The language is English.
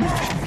Thank you.